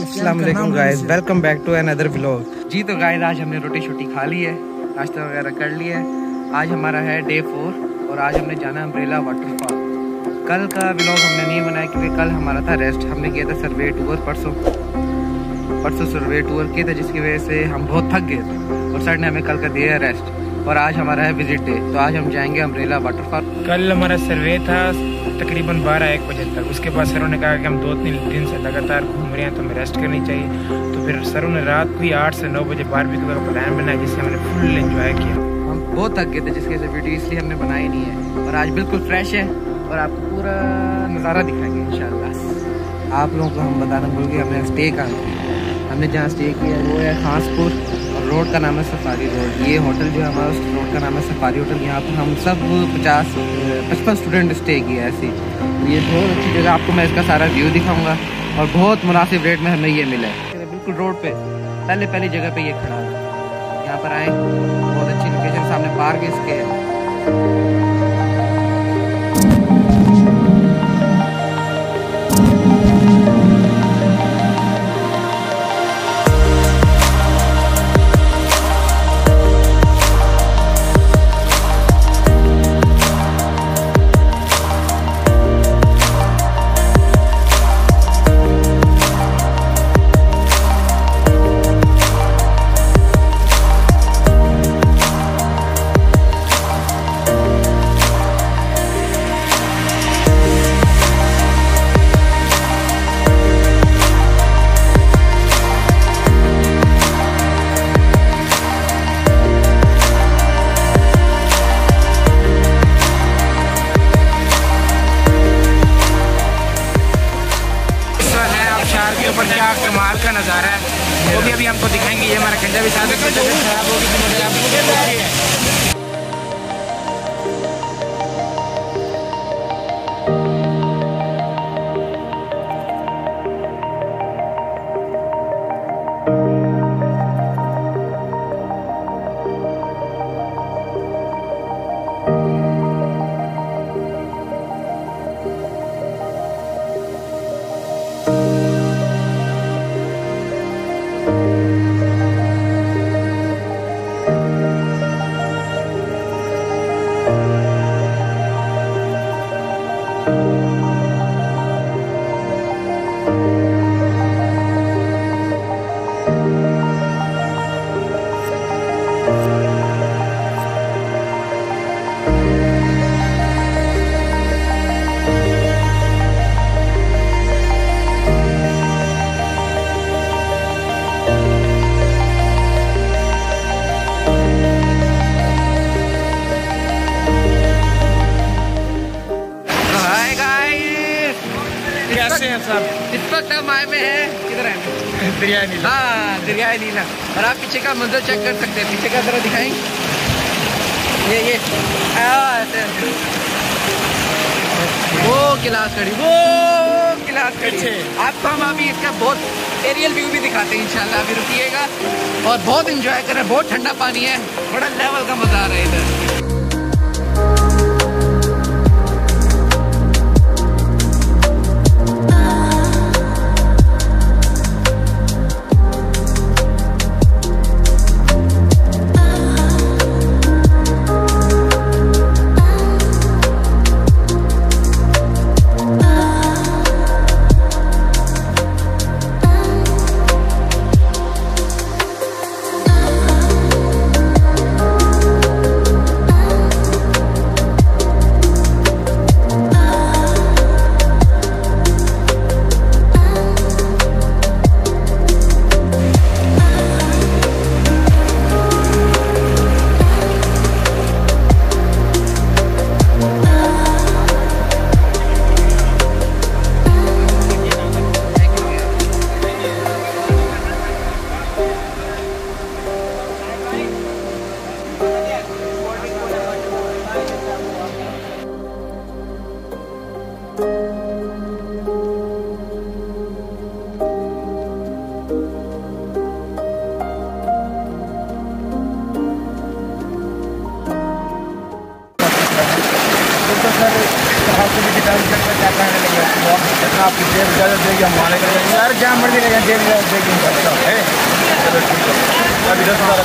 Aslam guys welcome back to another vlog जी तो guys आज हमने रोटी शोटी खा ली है नाश्ता वगैरह कर लिया है। आज हमारा है डे फोर और आज हमने जाना है अम्ब्रेला वाटरफॉल कल का व्लॉग हमने नहीं बनाया क्योंकि कल हमारा था रेस्ट हमने किया था सर्वे टूर परसों। परसों सर्वे टूर किया था जिसकी वजह से हम बहुत थक गए थे और सर ने हमें कल का दिया है रेस्ट और आज हमारा है विज़िट डे तो आज हम जाएँगे अम्ब्रेला वाटरफॉल कल हमारा सर्वे था तकरीबन बारह एक बजे तक। उसके बाद सरों ने कहा कि हम दो तीन दिन से लगातार घूम रहे हैं तो हमें रेस्ट करनी चाहिए। तो फिर सरों ने रात को ही आठ से नौ बजे बारहवीं का प्लान बनाया, जिससे हमने फुल इंजॉय किया। हम बहुत थक गए थे, जिसकी से वीडियो इसलिए हमने बनाई नहीं है। और आज बिल्कुल फ्रेश है, और आपको पूरा नज़ारा दिखाएँगे इन आप लोगों को हम बताना भूल गए, हमने स्टे कहाँ हमने जहाँ स्टे किया, वो है खासपुर। रोड का नाम है सफारी रोड। ये होटल जो है हमारा, उस रोड का नाम है सफारी होटल। यहाँ पर हम सब पचास, पचपन स्टूडेंट स्टे किया ऐसे ये बहुत अच्छी जगह आपको मैं इसका सारा व्यू दिखाऊँगा और बहुत मुनासिब रेट में हमें ये मिला है। बिल्कुल रोड पे, पहले पहली जगह पे ये खड़ा है। यहाँ पर आए, बहुत अच्छी लोकेशन सामने पार्क इसके। है आपको दिखाएँगे। ये हमारा खंजा भी साथ खराब होगी साहब इस वक्त हम आए में है किधर है? दरिया नीला हाँ दरिया नीला और आप पीछे का मंजर चेक कर सकते हैं पीछे का जरा दिखाएँगे ये ये। वो गिलास कड़ी वो गिलास कड़ी। आपको हम अभी इसका बहुत एरियल व्यू भी दिखाते हैं इंशाल्लाह। अभी रुकिएगा। और बहुत इंजॉय कर रहे हैं बहुत ठंडा पानी है। बड़ा लेवल का मज़ा आ रहा है इधर। क्या कहने लगे जितना आपकी जेब इजाज़त देगी हम माने करेंगे यार क्या मर्ज़ी करेंगे जेब इजाज़त देगी अच्छा चलो ठीक है। अभी दस हज़ार